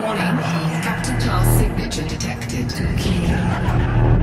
Warning, Captain Charles' signature detected.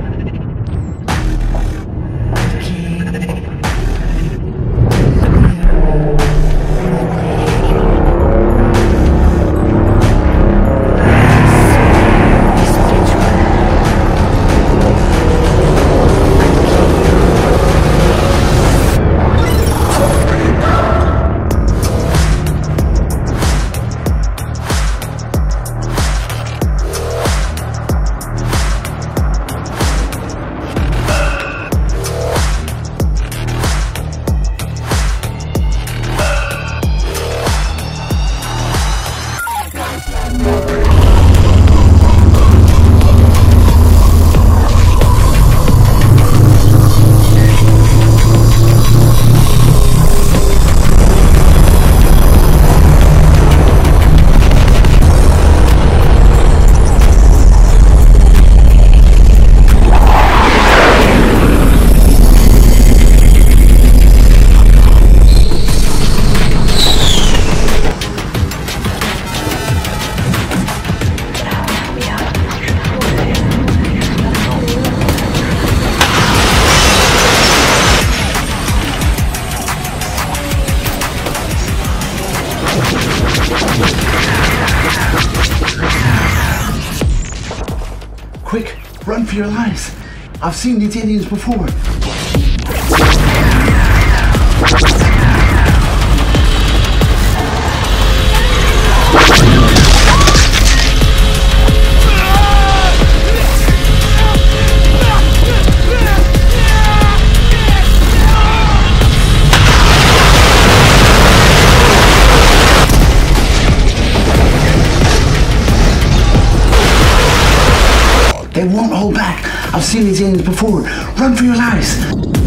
Run for your lives. I've seen these aliens before. Seen these aliens before. Run for your lives.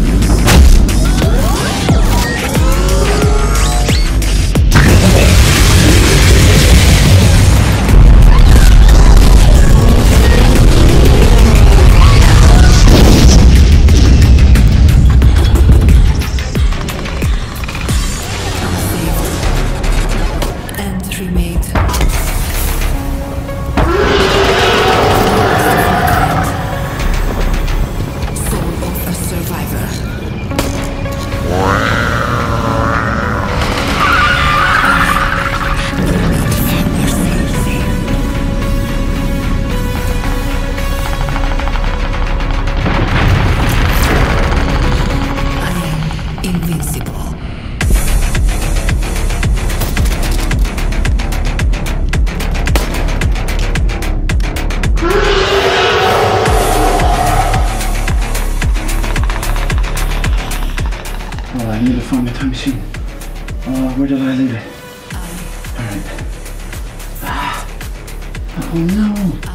I. Oh, need to find my time machine. Oh, where did I leave it? Alright. Ah. Oh no.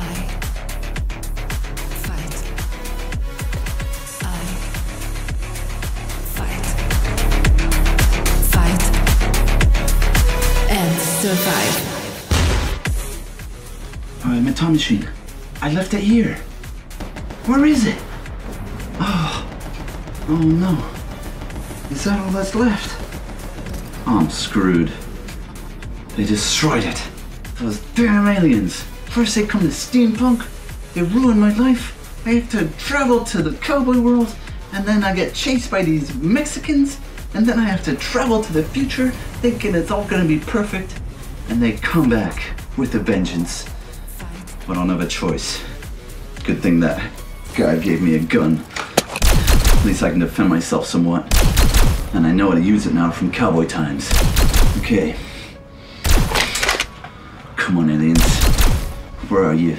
5. Uh, my time machine. I left it here. Where is it? Oh, oh no. Is that all that's left? I'm screwed. They destroyed it. Those damn aliens. First they come to steampunk, they ruin my life. I have to travel to the cowboy world, and then I get chased by these Mexicans, and then I have to travel to the future thinking it's all gonna be perfect and they come back with a vengeance. But I don't have a choice. Good thing that guy gave me a gun. At least I can defend myself somewhat. And I know how to use it now from cowboy times. Okay. Come on, aliens. Where are you?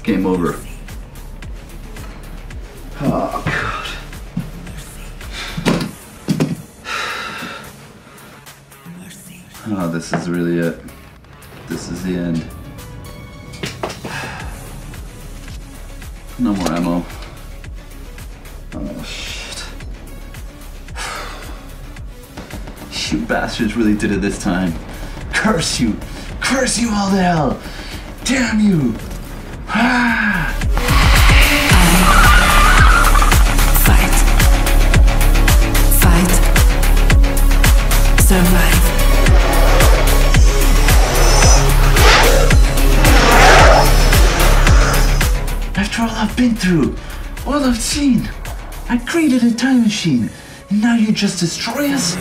It's game over. Oh god. Oh, this is really it. This is the end. No more ammo. Oh shit. You bastards really did it this time. Curse you! Curse you all to hell! Damn you! Fight. Fight. Survive. After all I've been through, all I've seen, I created a time machine, and now you just destroy us?